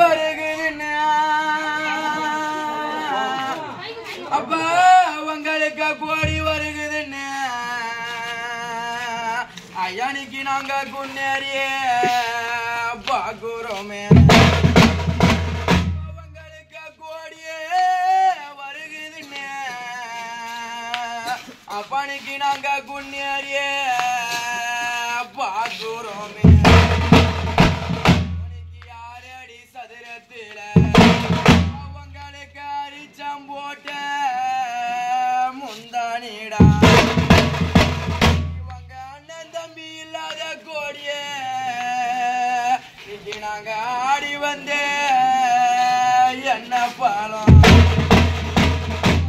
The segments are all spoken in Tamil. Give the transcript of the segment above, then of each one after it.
வருகுதுன்னு அப்பா உங்களுக்கு கோடி வருகுதுன்னு ஐயானிக்கு நாங்க குன்னேறிய. பாக்குறோமே உங்களுக்கு கோடியே வருகிறேன். அப்பனுக்கு நாங்க குன்னேறிய. சதுரத்தில அவங்களுக்கு அரிச்சம் போட்ட முந்தானிடா. இவங்க அண்ணன் தம்பி இல்லாத கோடிய இன்னைக்கு நாங்க ஆடி வந்தே என்ன பாலம்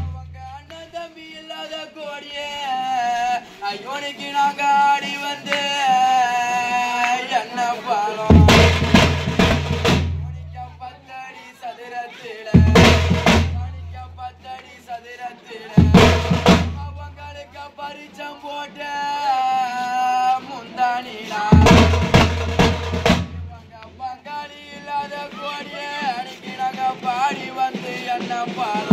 அவங்க அண்ணன் தம்பி இல்லாத கோடியே ஐயோனிக்கு நாங்க பரிச்சம் போட்ட முந்தானிடா. பங்காளி இல்லாத கோடியே அன்னைக்கு பாடி வந்து என்ன பாட